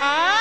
Ah!